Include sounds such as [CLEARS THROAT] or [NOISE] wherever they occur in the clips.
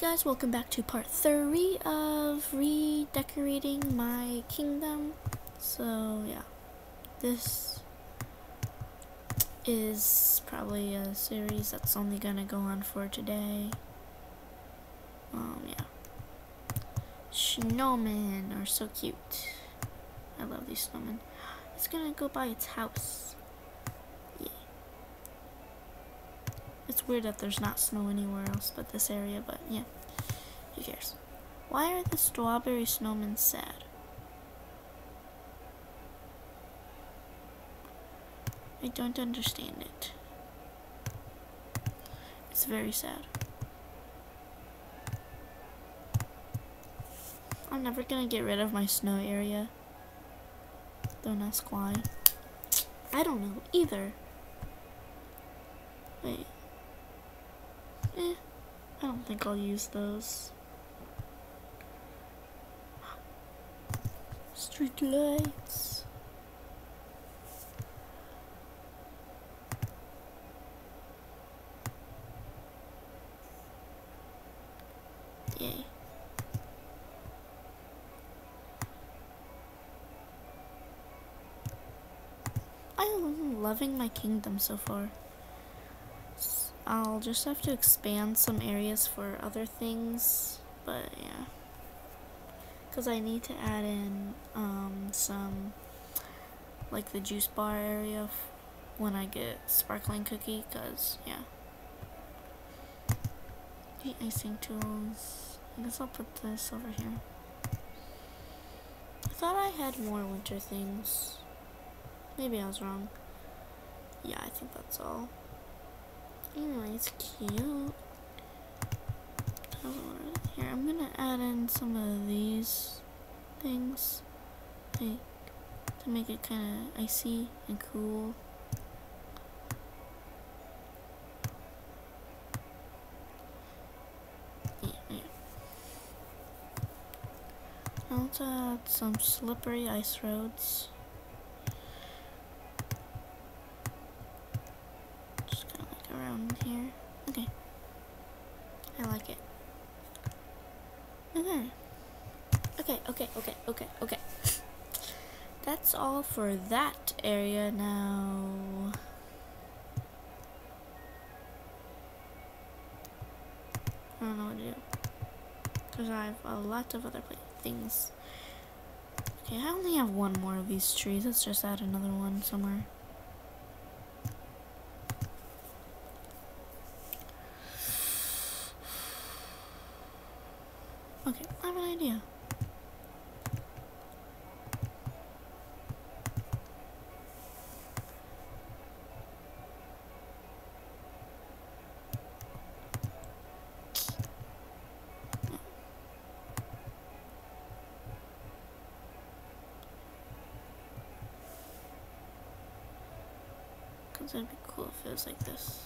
guys, welcome back to part 3 of redecorating my kingdom. So, yeah. This is probably a series that's only gonna go on for today. Um, yeah. Snowmen are so cute. I love these snowmen. It's gonna go by its house. It's weird that there's not snow anywhere else but this area, but yeah. Who cares? Why are the strawberry snowmen sad? I don't understand it. It's very sad. I'm never gonna get rid of my snow area. Don't ask why. I don't know either. Wait. Eh, I don't think I'll use those. Street lights. Yay. I'm loving my kingdom so far. I'll just have to expand some areas for other things, but yeah. Because I need to add in um, some, like the juice bar area when I get sparkling cookie, because, yeah. The icing tools. I guess I'll put this over here. I thought I had more winter things. Maybe I was wrong. Yeah, I think that's all. It's cute. Here, I'm gonna add in some of these things like, to make it kind of icy and cool. Yeah, yeah. I'll add some slippery ice roads. Okay, I like it. okay, okay, okay, okay. Okay. That's all for that area now. I don't know what to do. Because I have a lot of other things. Okay, I only have one more of these trees. Let's just add another one somewhere. Okay, I have an idea. Because it'd be cool if it was like this.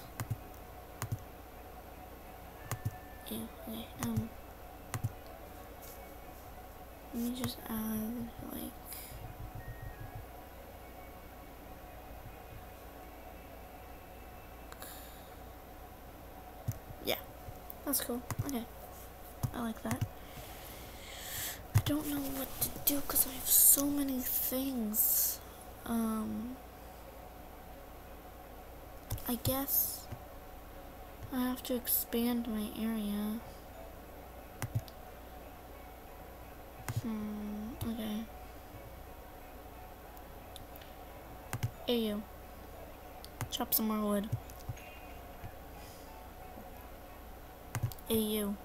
Yeah, okay, um... Just add, like... Yeah, that's cool. Okay, I like that. I don't know what to do because I have so many things. Um... I guess I have to expand my area. Hmm, okay. Hey you. Chop some more wood. Hey you.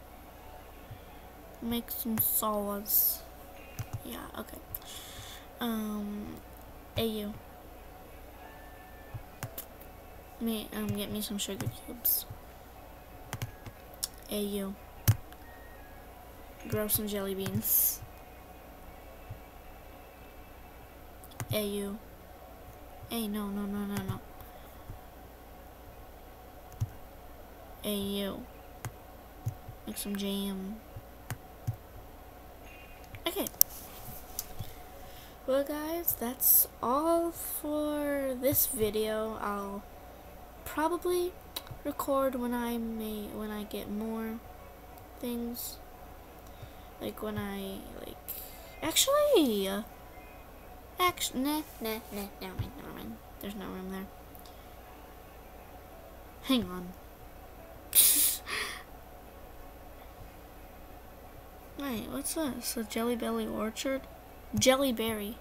Make some saws. Yeah, okay. Um, hey you me um get me some sugar cubes. Hey you. Grow some jelly beans. You. Hey no no no no no. You. Make some jam. Okay. Well guys, that's all for this video. I'll probably record when I may when I get more things. Like when I like actually actually nah nah nah never mind never mind. There's no room there. Hang on. [LAUGHS] Wait, what's this? A Jelly Belly Orchard? Jelly Berry.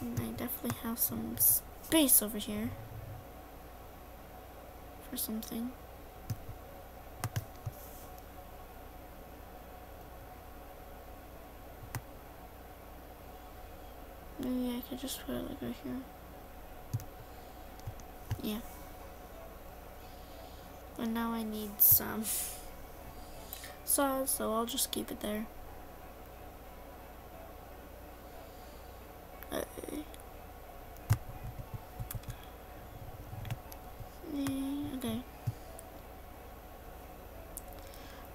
And I definitely have some space over here for something. Maybe I could just put it like right here. Yeah. But now I need some [LAUGHS] saws, so I'll just keep it there. Uh, okay.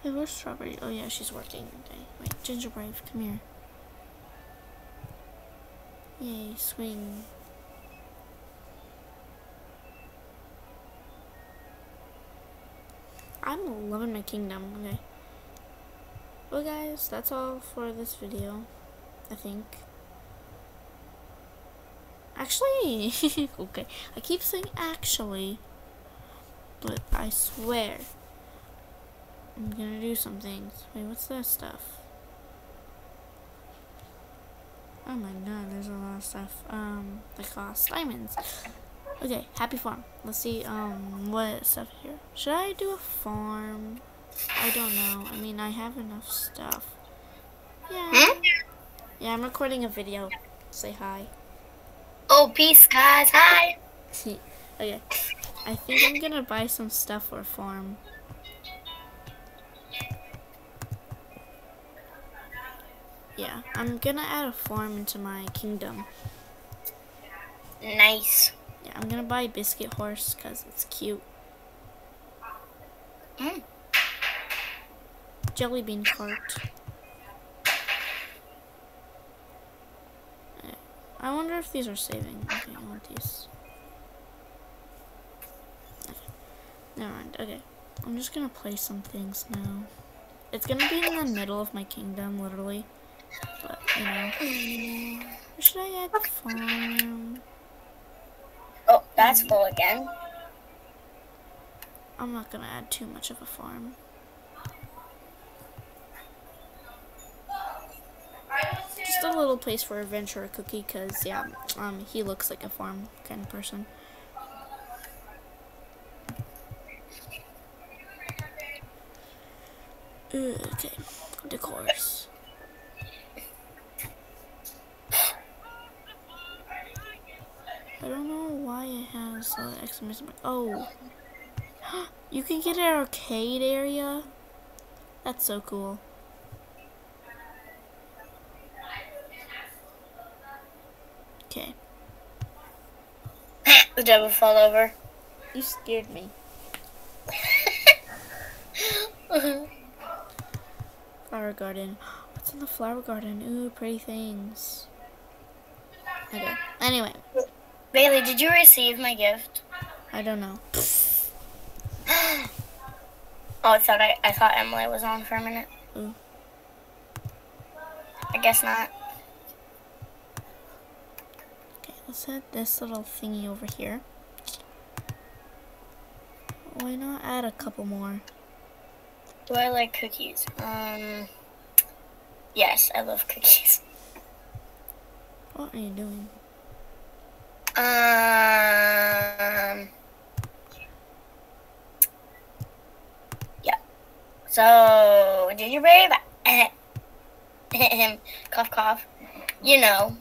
Hey, where's Strawberry? Oh yeah, she's working. Okay. Wait, GingerBrave, come here. Yay, swing. I'm loving my kingdom. Okay. Well, guys, that's all for this video. I think. Actually, [LAUGHS] okay. I keep saying actually, but I swear I'm gonna do some things. Wait, what's that stuff? Oh my god, there's a lot of stuff. Um, they cost diamonds. Okay, happy farm. Let's see, um, what stuff here. Should I do a farm? I don't know. I mean, I have enough stuff. Yeah. Hmm? Yeah, I'm recording a video. Say hi. Oh, peace, guys. Hi. [LAUGHS] okay. I think I'm gonna buy some stuff for a farm. Yeah, I'm gonna add a farm into my kingdom. Nice. Yeah, I'm gonna buy a biscuit horse because it's cute. Mm. Jelly bean cart. I wonder if these are saving. Okay, I want these. Okay. Never mind. Okay. I'm just gonna place some things now. It's gonna be in the middle of my kingdom, literally. But, you know. should I add farm? Oh, that's full again. I'm not gonna add too much of a farm. Just a little place for Adventure Cookie, cause yeah, um, he looks like a farm kind of person. Okay, decors. I don't know why it mark. Oh, [GASPS] you can get an arcade area. That's so cool. Okay. [LAUGHS] the devil fall over. You scared me. [LAUGHS] flower garden. What's in the flower garden? Ooh, pretty things. Okay. Anyway. Bailey, did you receive my gift? I don't know. [GASPS] oh, I thought I, I thought Emily was on for a minute. Ooh. I guess not. Okay, let's add this little thingy over here. Why not add a couple more? Do I like cookies? Um, yes, I love cookies. [LAUGHS] What are you doing? Um. Yeah. So, did you brave? [LAUGHS] cough, cough. You know.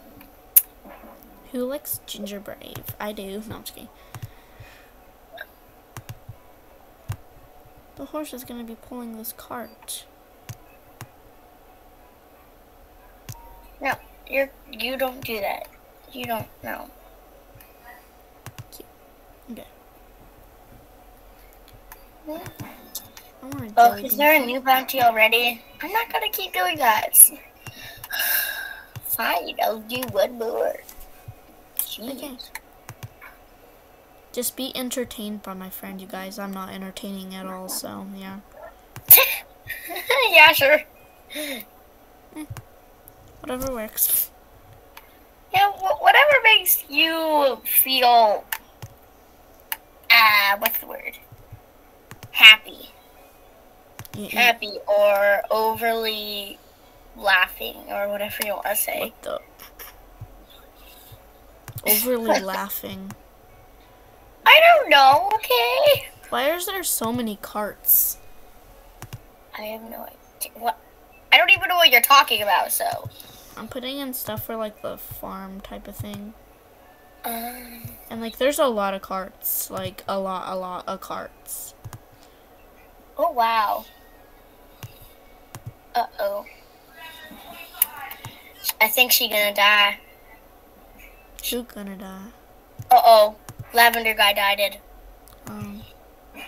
Who likes GingerBrave? I do. No, I'm just kidding. The horse is going to be pulling this cart. No, you're you don't do that. You don't know. Okay. Oh, is there a new bounty already? I'm not gonna keep doing that. [SIGHS] Fine, I'll do one more. Jeez. Just be entertained by my friend, you guys. I'm not entertaining at all, so yeah. [LAUGHS] yeah, sure. Whatever works. Yeah, wh- whatever makes you feel. Uh, what's the word? Happy. Happy or overly laughing or whatever you want to say. what the? [LAUGHS] Overly laughing. I don't know, okay? Why is there so many carts? I have no idea. What? I don't even know what you're talking about, so. I'm putting in stuff for like the farm type of thing. Um, And like there's a lot of carts. Like a lot, a lot of carts. oh, wow. Uh oh. I think she gonna die. Who gonna die? Uh oh. Lavender guy died. Um,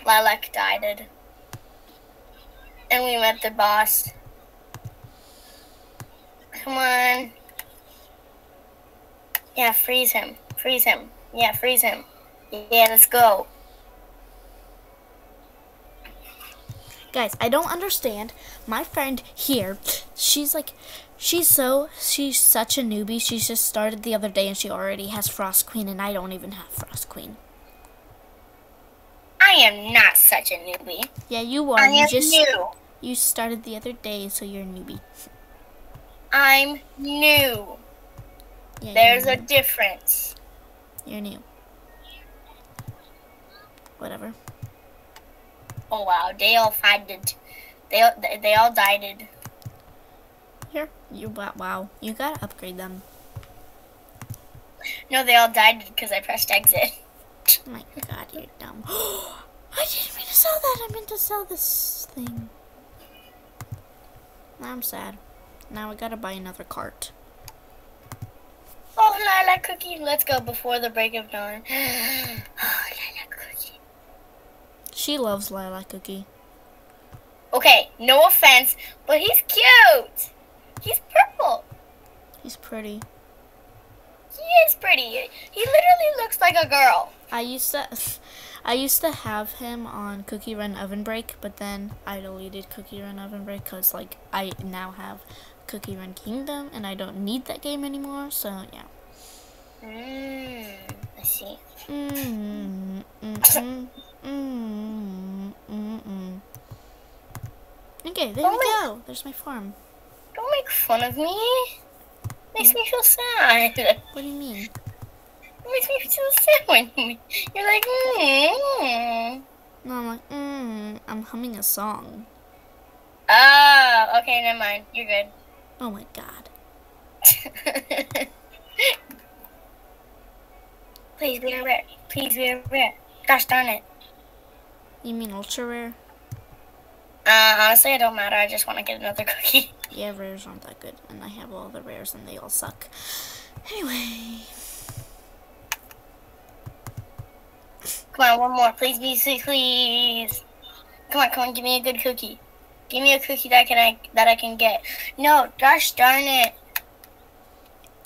Lilac died. And we met the boss. Come on. Yeah, freeze him. Freeze him. Yeah, freeze him. Yeah, let's go. Guys, I don't understand. My friend here, she's like, she's so, she's such a newbie. She just started the other day and she already has Frost Queen, and I don't even have Frost Queen. I am not such a newbie. Yeah, you are. I you am just new. you started the other day, so you're a newbie. I'm new. Yeah, There's you're a difference. You're new. Whatever. Oh wow, they all fighted. They all, they all died. Here, you wow, wow. You gotta upgrade them. No, they all died because I pressed exit. Oh my god, you're dumb. [GASPS] I didn't mean to sell that. I meant to sell this thing. Now I'm sad. Now I gotta buy another cart. Oh, lilac cookie. Let's go before the break of dawn. [GASPS] Oh, lilac cookie. She loves Lilac Cookie. Okay, no offense, but he's cute. He's purple. He's pretty. He is pretty. He literally looks like a girl. I used to, [LAUGHS] I used to have him on Cookie Run Oven Break, but then I deleted Cookie Run Oven Break because like I now have Cookie Run Kingdom and I don't need that game anymore. So yeah. Mmm. I see. Mm, mm, mm, mm, mm, mm. Okay, there Oh we my- go. There's my farm. Don't make fun of me. Makes me feel sad. What do you mean? It makes me feel sad when you- you're like, mm. No, I'm like, mm, I'm humming a song. Oh, okay, never mind. You're good. Oh my god. [LAUGHS] Please be a rare. Please be a rare. Gosh darn it. You mean ultra rare? Uh, honestly, it don't matter. I just want to get another [LAUGHS] cookie. Yeah, rares aren't that good, and I have all the rares, and they all suck. Anyway, Come on, one more. Please sweet, please. Come on, come on. Give me a good cookie. Give me a cookie that can I that I can get. No, gosh darn it.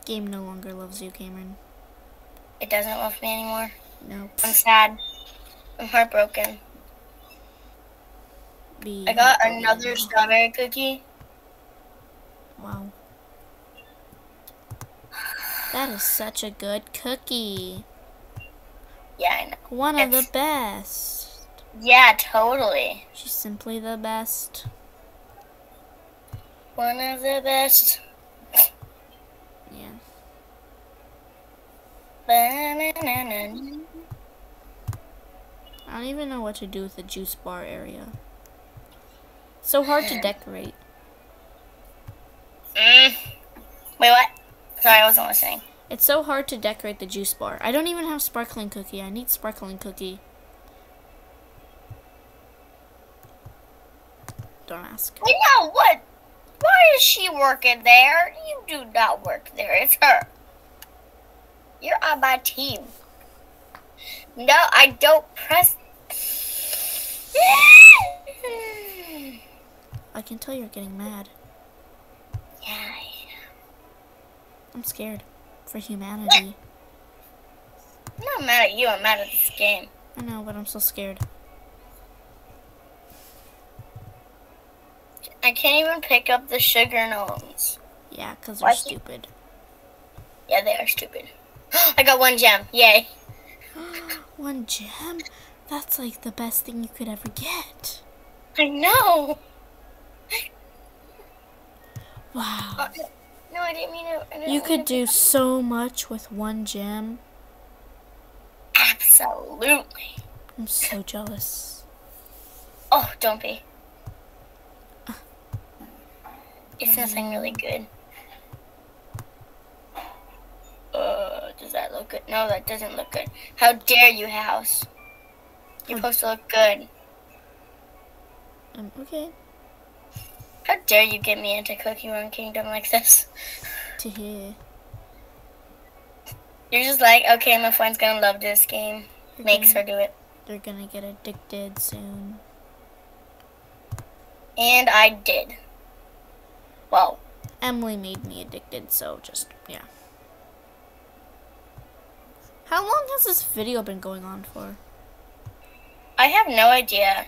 game no longer loves you, Cameron. It doesn't love me anymore. Nope. I'm sad. I'm heartbroken. I got another strawberry cookie. Wow. That is such a good cookie. Yeah, I know. One of the best. Yeah, totally. She's simply the best. One of the best. Yeah. I don't even know what to do with the juice bar area. So hard to decorate. Mm. Wait, what? Sorry, I wasn't listening. It's so hard to decorate the juice bar. I don't even have sparkling cookie. I need sparkling cookie. Don't ask. Wait, no, what? Why is she working there? You do not work there. It's her. You're on my team. No, I don't press. I can tell you're getting mad. yeah. I'm I'm scared for humanity. I'm not mad at you. I'm mad at this game. I know, but I'm so scared. I can't even pick up the sugar gnomes. Yeah, because they're it- stupid. Yeah, they are stupid. [GASPS] I got one gem. Yay. [GASPS] One gem? That's like the best thing you could ever get. I know. Wow. Uh, no, I didn't mean to. I didn't You could do so much with one gem. Absolutely. I'm so jealous. Oh, don't be. It's nothing really good. Uh, does that look good? No, that doesn't look good. How dare you, house? You're supposed to look good. Um, okay. How dare you get me into Cookie Run Kingdom like this? To hear. You're just like, okay, my friend's gonna love this game. They're Makes her gonna, do it. They're gonna get addicted soon. And I did. Well, Emily made me addicted, so just, yeah. How long has this video been going on for? I have no idea.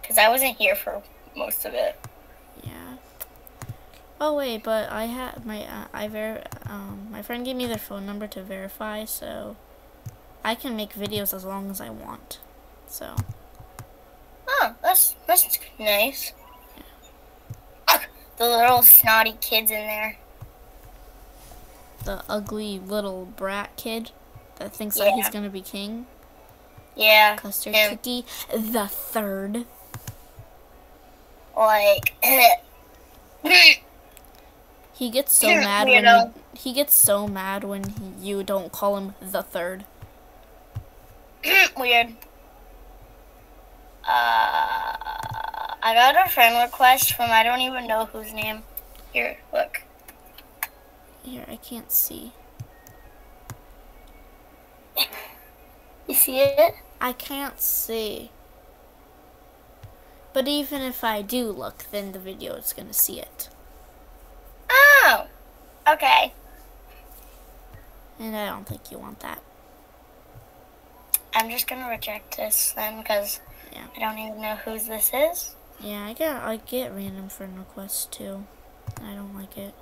Because I wasn't here for most of it. Yeah. Oh wait, but I have my uh, I ver um my friend gave me their phone number to verify, so I can make videos as long as I want. So Oh, that's that's nice. Ah, the little snotty kids in there. the ugly little brat kid that thinks that he's gonna be king, Yeah, Custard him. Cookie the third. like [CLEARS THROAT] He gets so mad when you, he gets so mad when he, you don't call him the third. [CLEARS THROAT] weird. Uh, I got a friend request from I don't even know whose name. Here, look. Here, I can't see. You see it? I can't see. But even if I do look, then the video is gonna see it. Oh, okay. And I don't think you want that. I'm just gonna reject this then because Yeah. I don't even know whose this is. Yeah, I get I get random friend requests too. I don't like it.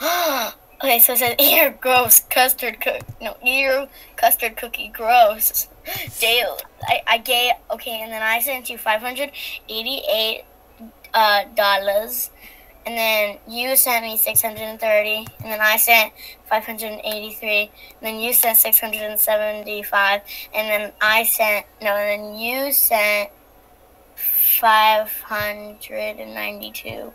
[GASPS] okay, so it says [LAUGHS] ear gross custard cook. No, ear custard cookie gross. [GASPS] Dale, I, I gave okay, and then I sent you five hundred eighty-eight uh, dollars, and then you sent me six hundred and thirty, and then I sent five hundred and eighty-three, and then you sent six hundred and seventy-five, and then I sent no, and then you sent five hundred and ninety-two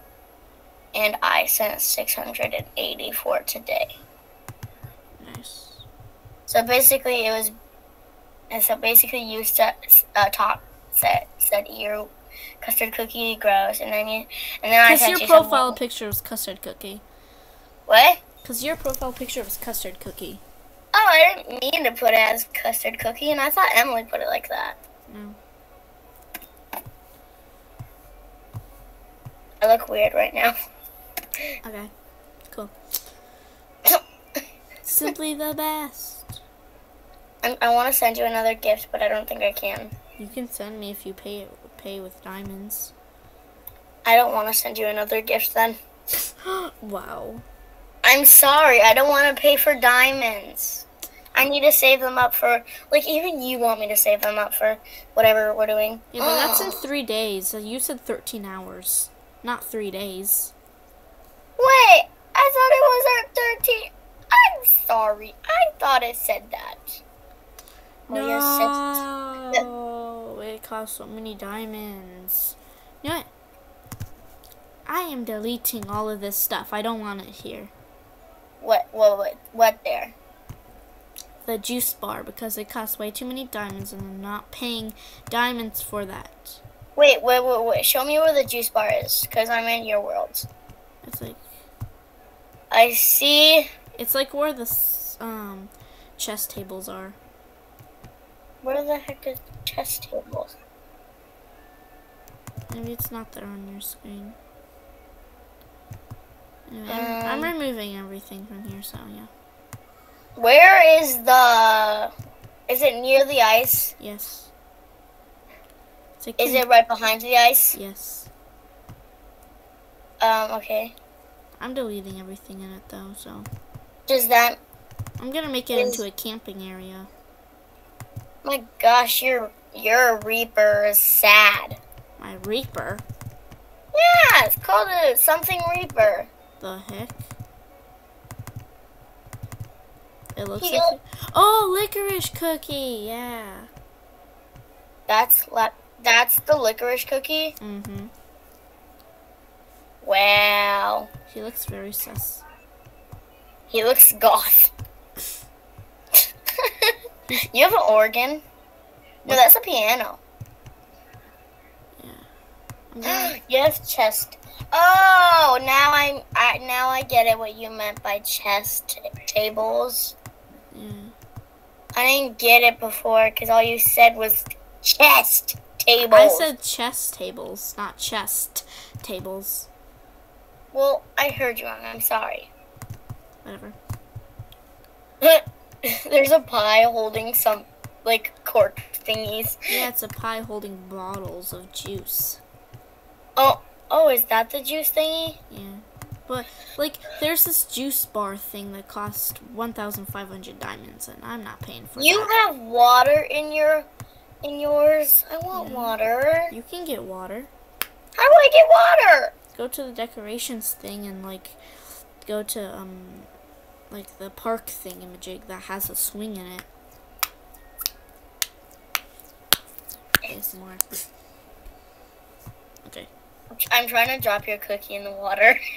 and I sent 684 today. Nice. So basically, it was, and so basically, you said uh, talk said said ear custard cookie gross, and then you, and then I Cause sent your you profile picture was custard cookie. What? Cause your profile picture was custard cookie. Oh, I didn't mean to put it as custard cookie, and I thought Emily put it like that. No. I look weird right now. [LAUGHS] Okay. Cool. [COUGHS] Simply the best. I, I want to send you another gift, but I don't think I can. You can send me if you pay pay with diamonds. I don't want to send you another gift then. [GASPS] wow. I'm sorry, I don't want to pay for diamonds. I need to save them up for, like, even you want me to save them up for whatever we're doing. Yeah, but that's in [GASPS] three days. You said 13 hours, not three days. Wait, I thought it was at 13. I'm sorry, I thought it said that. Oh, No, it costs so many diamonds. You know what? I am deleting all of this stuff. I don't want it here. What, what, what, what there? The juice bar because it costs way too many diamonds and I'm not paying diamonds for that. Wait, wait, wait, wait. Show me where the juice bar is, because I'm in your world. It's like I see. it's like where the um chess tables are. Where the heck is the chess tables? Maybe it's not there on your screen. Anyway, I'm, I'm Um. removing everything from here, so yeah. Where is the Is it near the ice? Yes. Is it right behind the ice? Yes. Um, okay. I'm deleting everything in it though, so Does that I'm gonna make it into a camping area. My gosh, your your reaper is sad. My reaper. Yeah, it's called a something reaper. The heck? It looks He- like. Oh, licorice cookie. Yeah. That's that's the licorice cookie. Mm-hmm. Wow. He looks very sus. He looks goth. [LAUGHS] you have an organ? No, that's a piano. I'm [GASPS] you have chest. Oh, now I'm. I, now I get it. What you meant by chest tables. yeah. I didn't get it before because all you said was chest tables. I said chess tables, not chest tables. Well, I heard you wrong. I'm sorry. Whatever. [LAUGHS] [LAUGHS] There's a pie holding some like cork thingies. Yeah, it's a pie holding bottles of juice. Oh, oh, is that the juice thingy? Yeah. But, like, there's this juice bar thing that costs 1,500 diamonds, and I'm not paying for You that. have water in your in yours. I want Yeah. water. You can get water. How do I get water? Go to the decorations thing and, like, go to, um, like, the park thing in Majig that has a swing in it. ASMR. Okay. I'm trying to drop your cookie in the water. [LAUGHS]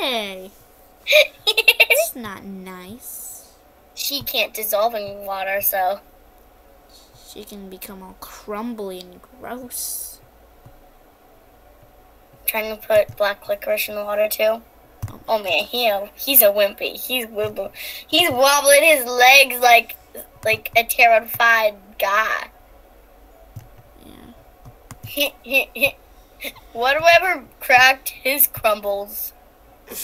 Hey! It's [LAUGHS] not nice. she can't dissolve in water, so She can become all crumbly and gross. trying to put black licorice in the water too. Oh. Man, he he's a wimpy. He's wibble. He's wobbling his legs like like a terrified guy. [LAUGHS] Yeah. Whatever cracked his crumbles. [LAUGHS] that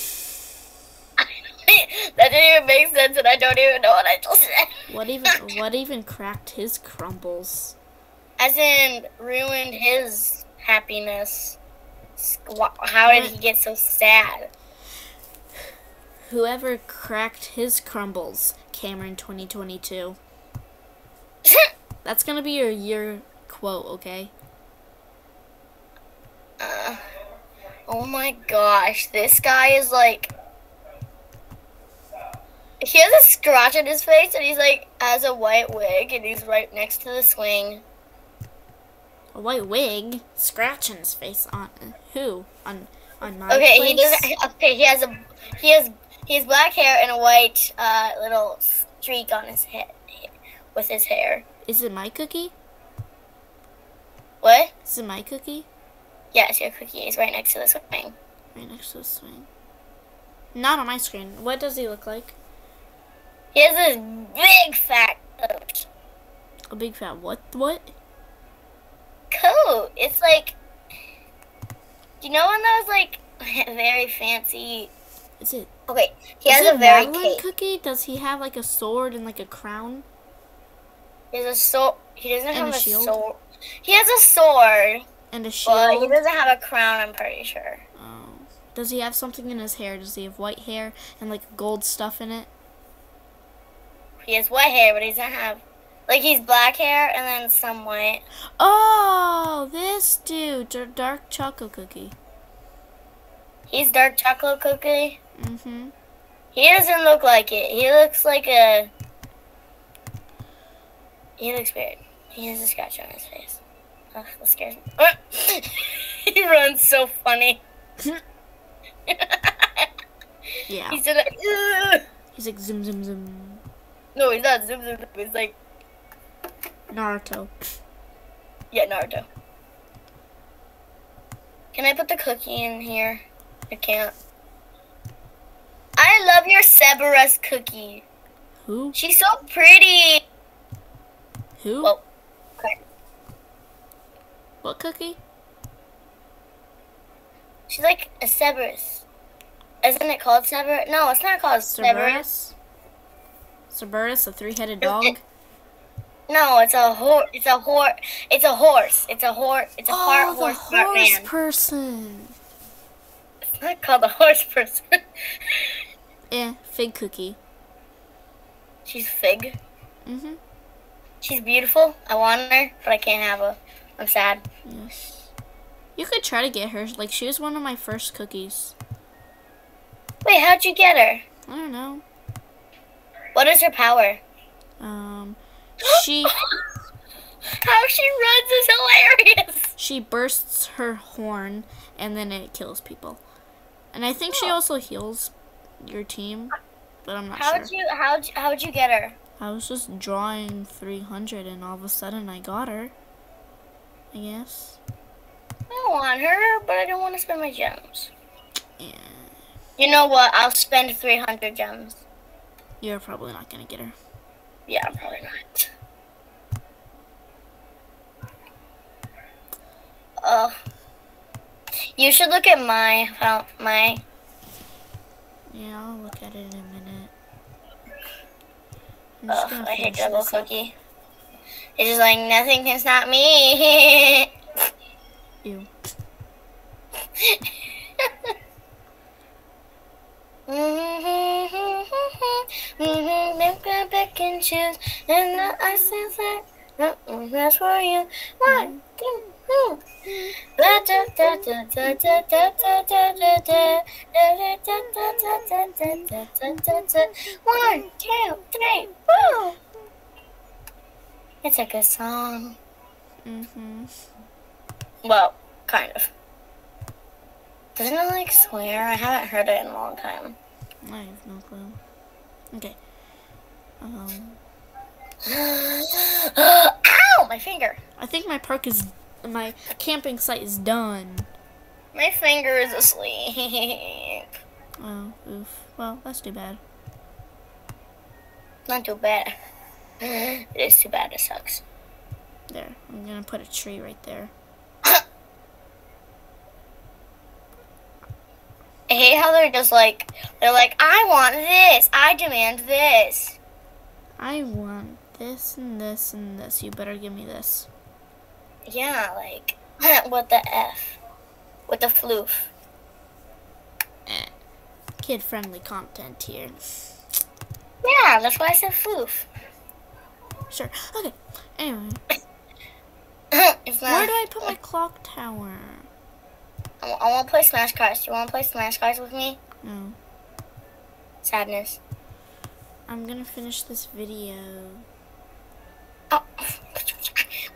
didn't even make sense, and I don't even know what I just said. What even what even cracked his crumbles? As in, ruined his happiness. Squ- How did he get so sad? Whoever cracked his crumbles, Cameron 2022. That's gonna be your year quote, okay? Uh, oh my gosh, this guy is like. He has a scratch on his face, and he's like has a white wig, and he's right next to the swing. A white wig, scratch in his face on who? On on my Okay, place? he doesn't. Okay, he has a he has he has black hair and a white uh, little streak on his head with his hair. Is it my cookie? What? Is it my cookie? Yes, your cookie is right next to the swing. Right next to the swing. Not on my screen. What does he look like? He has this big fat coat. A big fat what? What? Coat. It's like. Do you know one those like [LAUGHS] very fancy? Is it? Okay, he is has a very Madeleine cape. cookie? Does he have like a sword and like a crown? He has a sword. He doesn't And have a a, sword. He has a sword, And a shield? but he doesn't have a crown. I'm pretty sure. Oh. Does he have something in his hair? Does he have white hair and like gold stuff in it? He has white hair, but he doesn't have. Like he's black hair and then some white. Oh, this dude, dark chocolate cookie. He's dark chocolate cookie. Mm-hmm. He doesn't look like it. He looks like a. He looks weird. He has a scratch on his face. Ugh, that scares me. [LAUGHS] he runs so funny. Yeah. He's like, "Ugh." He's like zoom zoom zoom. no, he's not. Zoom, zoom, zoom. He's like, Naruto. yeah, Naruto. Can I put the cookie in here? I can't. I love your Cerberus cookie. Who? She's so pretty. Who? Okay. What cookie? She's like a Cerberus. Isn't it called Cerberus? No, it's not called Cerberus. Cerberus? A three-headed dog? No, it's a horse. It's a horse. It's a horse. It's a horse. It's a Oh, horse, part horse man. person. It's not called a horse person. [LAUGHS] Eh, fig cookie. She's fig. Mhm. She's beautiful. I want her, but I can't have her. I'm sad. Yes. You could try to get her. Like she was one of my first cookies. Wait, how'd you get her? I don't know. What is her power? Um, [GASPS] she How she runs is hilarious. she bursts her horn and then it kills people. And I think she Oh. also heals your team, but I'm not How'd sure. you how'd you, how'd you get her? I was just drawing 300 and all of a sudden I got her. I guess. I want her, but I don't want to spend my gems. Yeah. You know what? I'll spend 300 gems. You're probably not gonna get her. Yeah, I'm probably not. Oh. You should look at my my Yeah, I'll look at it in a minute. I'm just Ugh, gonna I hate double up. cookie. It's just like nothing can stop me. Ew. My pick and choose, and the ice is like, mm, that's for you. One, two, one, two, three, woo! It's a good song. Mm-hmm. Well, kind of. Doesn't it like swear? I haven't heard it in a long time. I have no clue. Okay. Um. [GASPS] Ow! My finger! I think my perk is my camping site is done. My finger is asleep. [LAUGHS] Oh, oof. Well, that's too bad. Not too bad. [LAUGHS] It is too bad. It sucks. There, I'm gonna put a tree right there. [COUGHS] I hate how they're just like they're like I want this. I demand this. I want this and this and this. You better give me this. Yeah, like [LAUGHS] what the f? With the floof. Eh. Kid-friendly content here. Yeah, that's why I said floof. Sure. Okay. Anyway, [LAUGHS] where do I put my [LAUGHS] clock tower? I, I want to play Smash Karts. Do you want to play Smash Karts with me? No. Sadness. I'm gonna finish this video. Oh.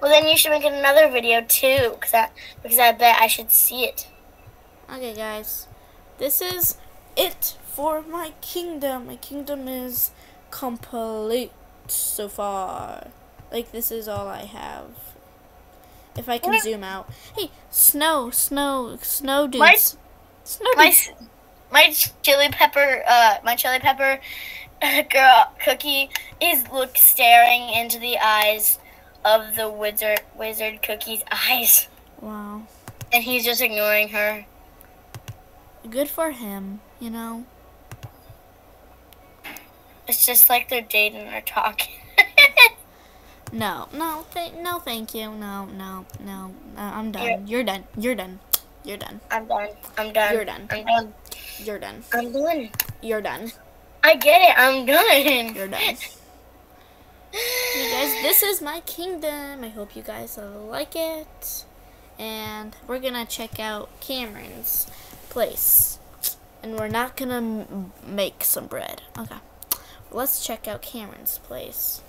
Well, then you should make another video too, because I, because I bet I should see it. Okay, guys. This is it for my kingdom. My kingdom is complete so far. Like, this is all I have. If I can Yeah. zoom out. Hey, snow, snow, snow dudes. My- snow My dudes. my chili pepper, uh, my chili pepper [LAUGHS] girl cookie is look staring into the eyes of the wizard wizard cookie's eyes, Wow. and he's just ignoring her. Good for him, you know? It's just like they're dating or talking. [LAUGHS] No, no, th- no, thank you. No, no, no. Uh, I'm done. Yeah. You're done. You're done. You're done. I'm done. I'm done. You're done. I'm done. You're done. I'm done. You're done. I get it. I'm done. You're done. [LAUGHS] You guys, this is my kingdom. I hope you guys like it. And we're gonna check out Cameron's place. And we're not gonna make some bread. Okay. Let's check out Cameron's place.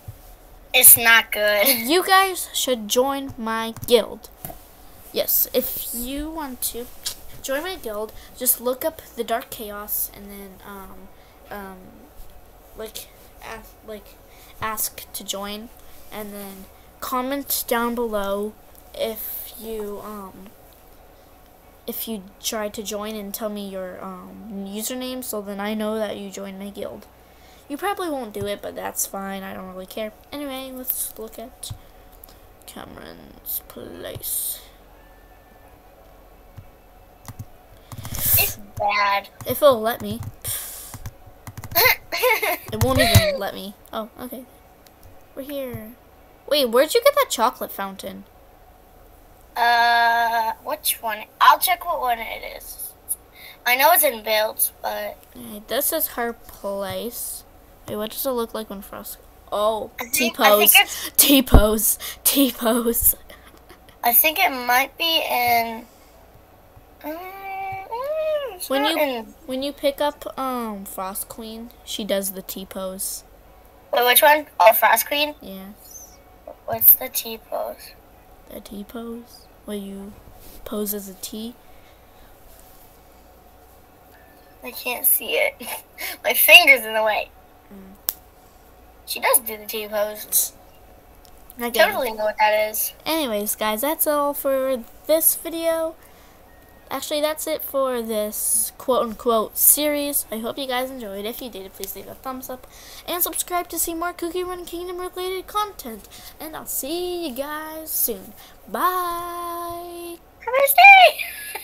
It's not good. You guys should join my guild. Yes, if you want to join my guild, just look up the Dark Chaos and then um um like ask, like ask to join and then comment down below if you um if you try to join and tell me your um username so then I know that you joined my guild. You probably won't do it, but that's fine. I don't really care. Anyway, let's look at Cameron's place. It's bad. If it'll let me. [LAUGHS] It won't even let me. Oh, okay. We're here. Wait, where'd you get that chocolate fountain? Uh, which one? I'll check what one it is. I know it's in builds, but Alright, this is her place. Wait, what does it look like when Frost? Oh, I T think, I think pose, it's [LAUGHS] T pose, T pose. I think it might be in. Mm, mm, When you in- when you pick up um Frost Queen, she does the T pose. Wait, which one? Oh, Frost Queen. Yes, What's the T pose? the T pose, where you pose as a T. I can't see it. [LAUGHS] My finger's in the way. Mm. She does do the T pose. I. Totally know what that is. Anyways, guys, that's all for this video. Actually, that's it for this quote-unquote series. I hope you guys enjoyed. If you did, please leave a thumbs up and subscribe to see more Cookie Run Kingdom-related content. And I'll see you guys soon. Bye! Have a nice day! [LAUGHS]